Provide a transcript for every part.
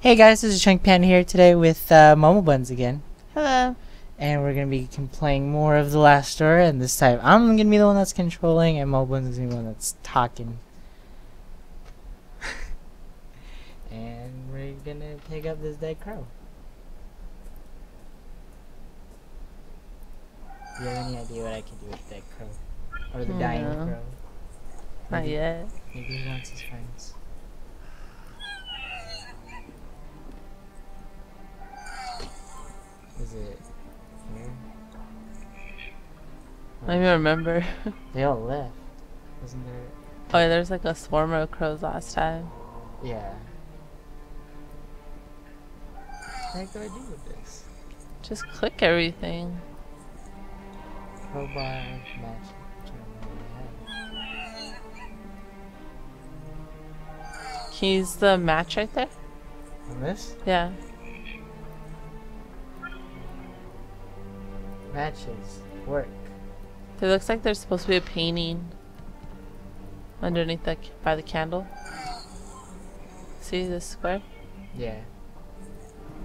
Hey guys, this is Chunk Pan here today with uh, Momobuns again. Hello. And we're gonna be playing more of The Last Door, and this time I'm gonna be the one that's controlling, and Momobuns is gonna be the one that's talking. and we're gonna pick up this dead crow. Do you have any idea what I can do with the dead crow? Or the dying No. crow? Not yet. Maybe he wants his friends. It here? I don't even remember. They all left. Wasn't there? oh, yeah, there's like a swarm of crows last time. Yeah. What do I do with this? Just click everything. Crowbar match. which I don't really have. Can you use the match right there? On this? Yeah. Matches. Work. It looks like there's supposed to be a painting underneath the by the candle. See this square? Yeah.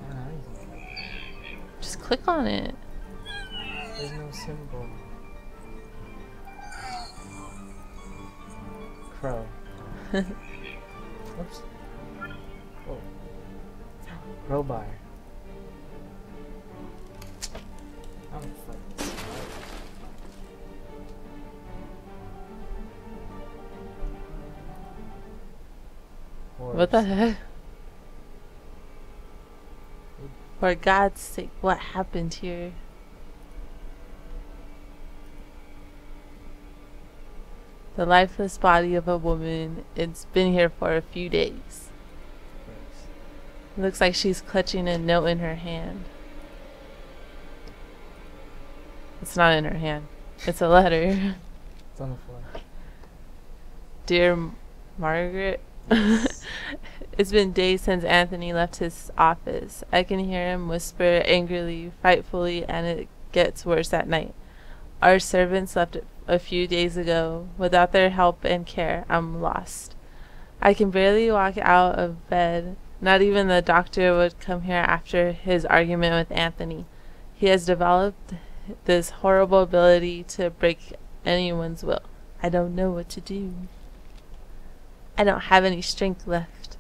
I don't know anything about that. Just click on it. There's no symbol. Crow. Oops. Oh. Crowbar. What the heck? For God's sake, what happened here? The lifeless body of a woman. It's been here for a few days. Looks like she's clutching a note in her hand. It's not in her hand. It's a letter. It's on the floor. Dear M- Margaret, it's been days since Anthony left his office. I can hear him whisper angrily, frightfully, and it gets worse at night. Our servants left a few days ago. Without their help and care, I'm lost. I can barely walk out of bed. Not even the doctor would come here after his argument with Anthony. He has developed this horrible ability to break anyone's will. I don't know what to do. I don't have any strength left.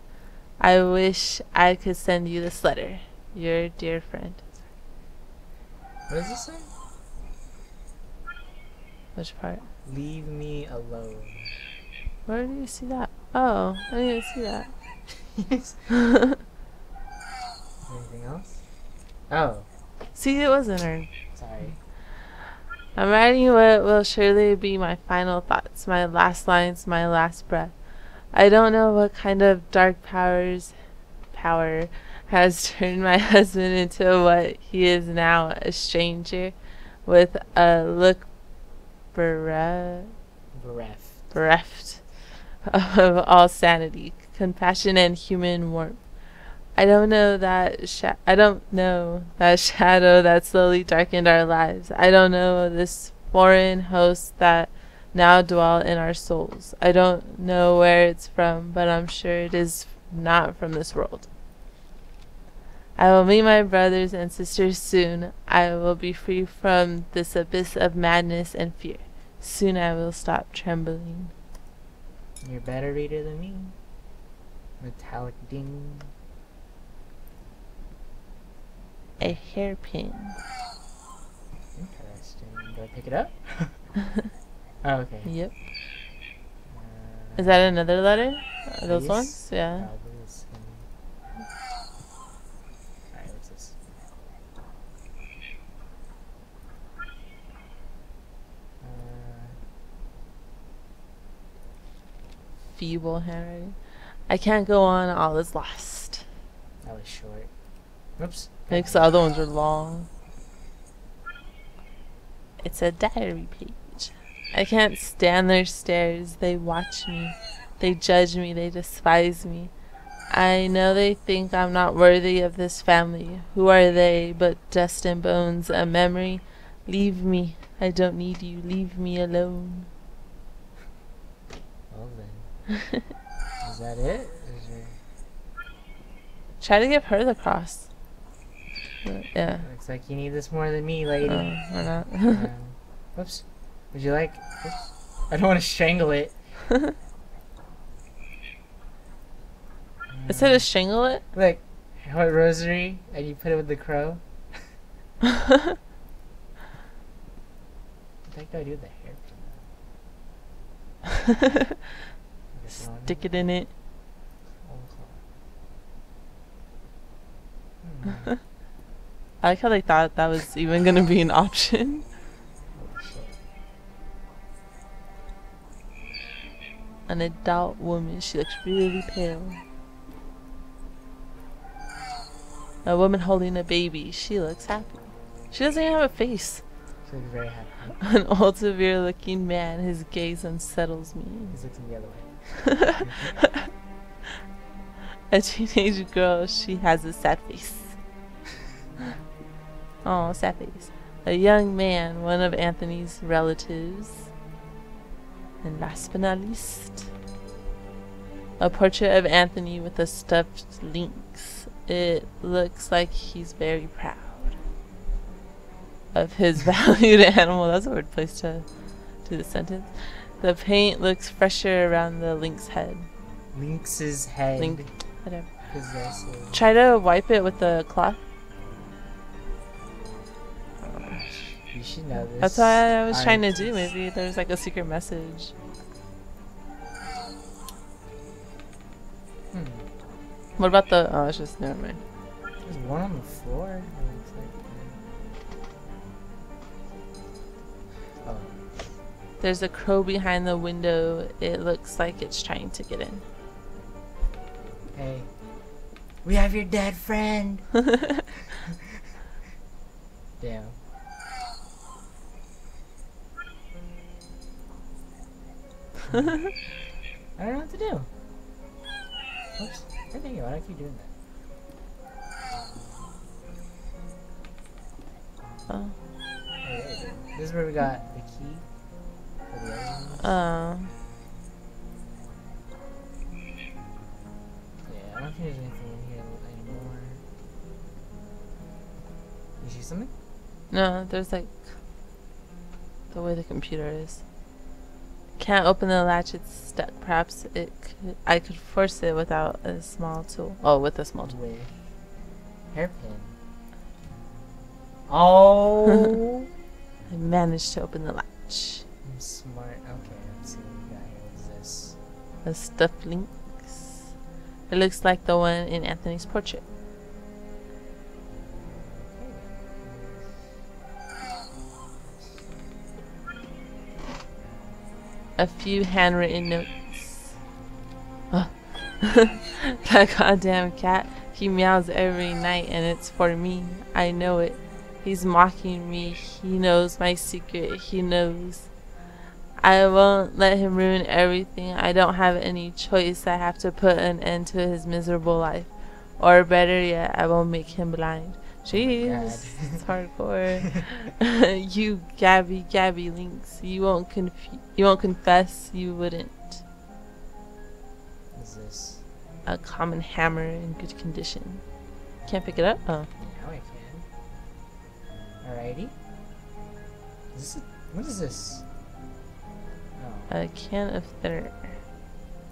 I wish I could send you this letter. Your dear friend. What does it say? Which part? Leave me alone. Where do you see that? Oh, I didn't even see that. Anything else? Oh, see, it wasn't her. sorry. I'm writing what will surely be my final thoughts, my last lines, my last breath. I don't know what kind of dark powers power has turned my husband into what he is now, a stranger with a look bereft, Bereft. bereft of all sanity, compassion, and human warmth. I don't know that sha- I don't know that shadow that slowly darkened our lives. I don't know this foreign host that now dwell in our souls. I don't know where it's from, but I'm sure it is not from this world. I will meet my brothers and sisters soon. I will be free from this abyss of madness and fear. Soon I will stop trembling. You're a better reader than me. Metallic ding. A hairpin. Interesting. Do I pick it up? oh, okay. Yep. Uh, Is that another letter? Are those ones? Yeah. Probably the same. Alright, what's this? Uh, Feeble handwriting. I can't go on. All is lost. that was short. Oops. Thinks the other ones are long. It's a diary page. I can't stand their stares. They watch me. They judge me. They despise me. I know they think I'm not worthy of this family. Who are they but dust and bones, a memory? Leave me. I don't need you. Leave me alone. Well then. Is that it? Is there... Try to give her the cross. But, yeah. Looks like you need this more than me, lady. Uh, not. Um, whoops. Would you like? I don't want to strangle it. Instead of strangle it. Like, what rosary? And you put it with the crow. What do I do with the hair? Stick it in it. Hmm. I like how they thought that was even gonna be an option. An adult woman. She looks really pale. A woman holding a baby. She looks happy. She doesn't even have a face. She looks very happy. An old, severe looking man. His gaze unsettles me. He's looking the other way. A teenage girl. She has a sad face. Oh, sad face. A young man. One of Anthony's relatives. And last but not least, a portrait of Anthony with a stuffed lynx. It looks like he's very proud of his valued animal. That's a weird place to do the sentence. The paint looks fresher around the lynx head. Lynx's head. Lynx, whatever. Possessive. Try to wipe it with a cloth. You should know this. That's what I was I'm trying to do. Maybe there's like a secret message. Hmm. What about the? Oh, it's just never mind. There's one on the floor. Like. Oh. There's a crow behind the window. It looks like it's trying to get in. Hey. We have your dead friend. Damn. I don't know what to do. Oops. Everything. Why do I keep doing that? oh. Oh, go. This is where we got the key other. Uh, Yeah, I don't think there's anything in here anymore. You see something? no, there's like the way the computer is. Can't open the latch. It's stuck. Perhaps it. Could, I could force it without a small tool. Oh, with a small tool. With hairpin. Oh! I managed to open the latch. I'm smart. Okay, let's see what we got here. What's this? A stuffed lynx. It looks like the one in Anthony's portrait. A few handwritten notes. Oh. that goddamn cat. He meows every night and it's for me. I know it. He's mocking me. He knows my secret. He knows. I won't let him ruin everything. I don't have any choice. I have to put an end to his miserable life. Or better yet, I won't make him blind. Jeez, oh God. it's hardcore. you Gabby Gabby Links. You won't conf- you won't confess you wouldn't. What's this? A common hammer in good condition. Can't pick it up? Oh. Now I can. Alrighty. Is this a, what is this? Oh, A can of thinner.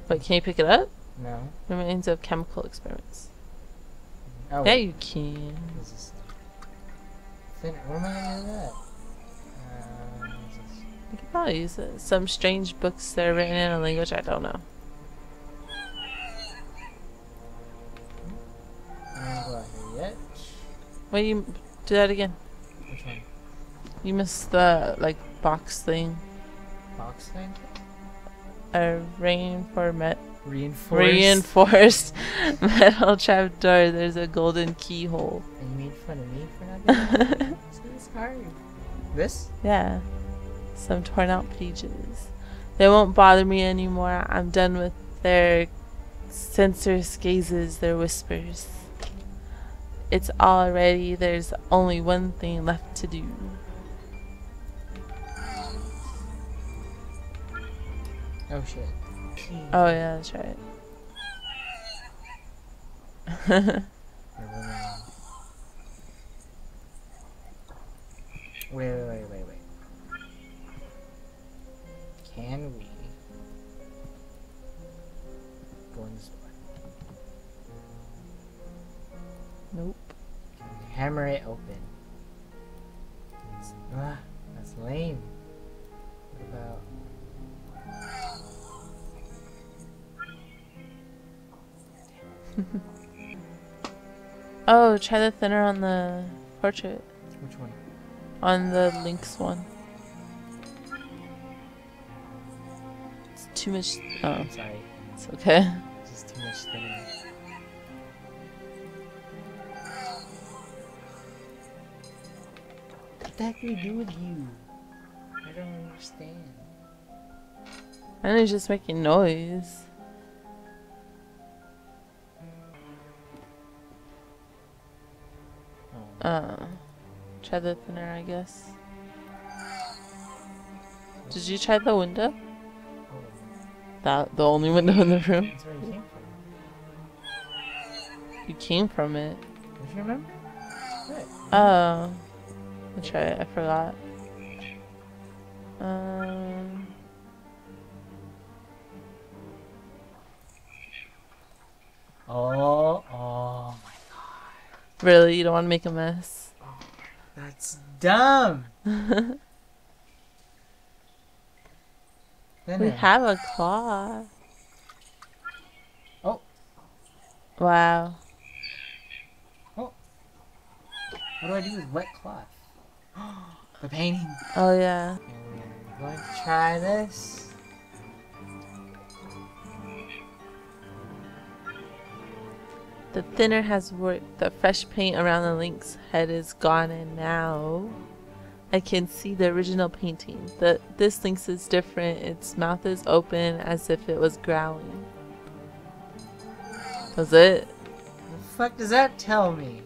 Wait, can you pick it up? no. Remains of chemical experiments. Oh, Yeah, you can. What is this? Thin- what am I gonna do that? Uh, what is this? You can probably use it. Some strange books that are written in a language I don't know. I'm gonna go out here yet. Wait, you do that again. Which one? You missed the like box thing. Box thing? A met Reinforced. reinforced metal trapdoor. There's a golden keyhole. And you made fun of me for not doing that? Hard. This? Yeah. Some torn out pages. They won't bother me anymore. I'm done with their censors gazes, their whispers. It's all ready. There's only one thing left to do. Oh shit. Oh yeah, that's right. wait, wait, wait, wait, wait. Can we go in this door? Nope. hammer it open? It's, ah, that's lame. What about? Oh, try the thinner on the portrait. Which one? On the Lynx one. It's too much. Oh, I'm sorry. it's okay. Just too much thinner. What the heck do we do with you? I don't understand. And he's just making noise. Uh, try the thinner, I guess. Did you try the window? That the only window in the room. You came from. You came from it. Don't you remember? Oh, try it. I forgot. Really, you don't want to make a mess. Oh, that's dumb. We have a claw. Oh. Wow. Oh. What do I do with wet cloth? the painting. Oh yeah. We're going to try this. The thinner has worked. The fresh paint around the lynx head is gone, and now I can see the original painting. The this lynx is different. Its mouth is open as if it was growling. Was it? The fuck does that tell me?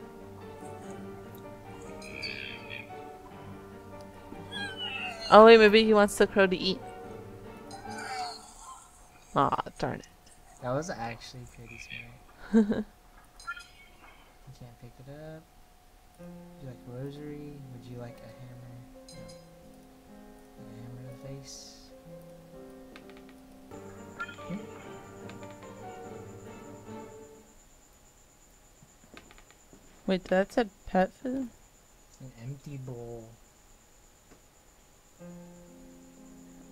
Oh wait, maybe he wants the crow to eat. Aw, darn it. That was actually pretty smart. can't pick it up. Would you like a rosary? Would you like a hammer? No. Like a hammer to the face? Wait, that's a pet food? An empty bowl.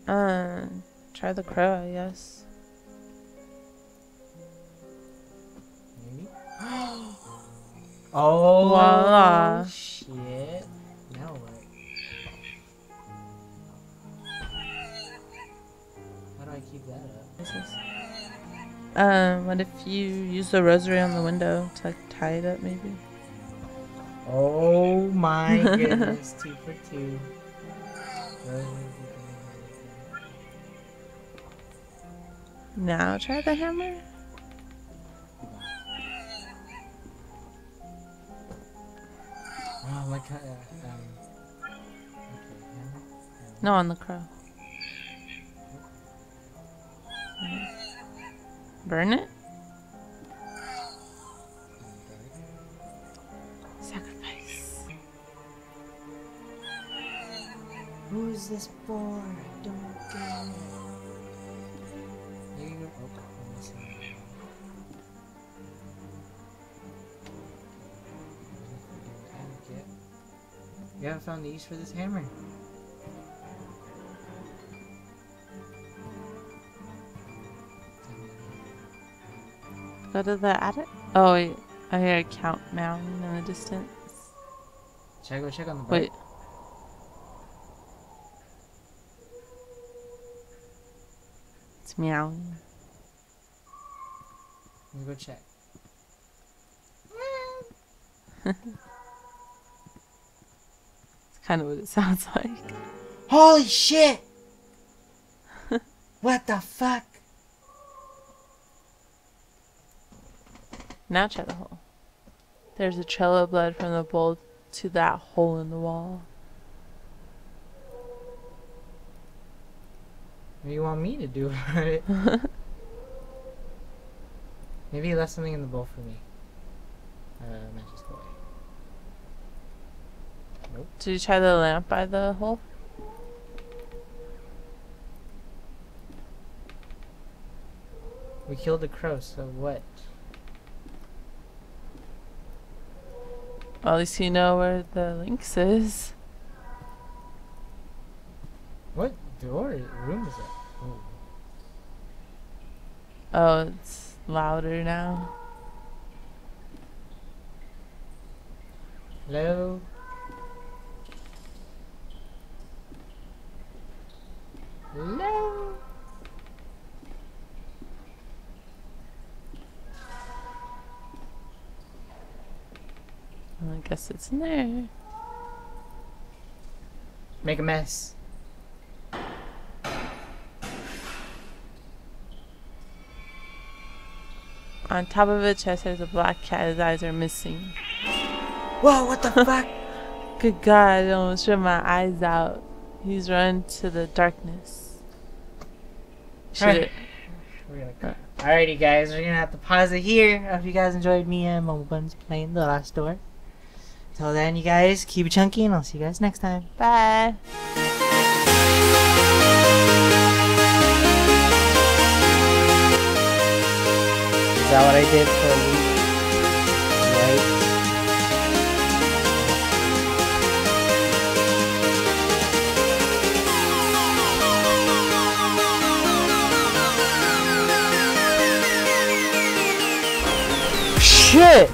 Uh, try the crow, I guess. Oh, Voila. shit. Now what? How do I keep that up? This? Um, what if you use the rosary on the window to like tie it up, maybe? Oh my goodness, two for two. Now try the hammer. What kind of, um, okay. No, on the crow. Burn it? Sacrifice. Who's this for? I don't get it. You haven't found the use for this hammer. Go to the attic. Oh wait, I hear a count mountain in the distance. Should I go check on the Wait. It's meowing. Let me go check. It's kind of what it sounds like. Holy shit! what the fuck? Now try the hole. There's a trail of blood from the bowl to that hole in the wall. What do you want me to do about it? Maybe he left something in the bowl for me. Uh, matches go away. Nope. Did you try the lamp by the hole? We killed the crow, so what? Well, at least you know where the lynx is. What door room is that? Oh. Oh, it's louder now. Hello? Hello? Well, I guess it's in there. Make a mess. On top of a chest, there's a black cat. His eyes are missing. Whoa, what the fuck? Good God, I almost shut my eyes out. He's run to the darkness. Should Alright. it? We're gonna cut. Alrighty, guys, we're gonna have to pause it here. I hope you guys enjoyed me and Momobuns playing The Last Door. Till then, you guys, keep it chunky, and I'll see you guys next time. Bye. Is that what I did for a week? Right? Shit!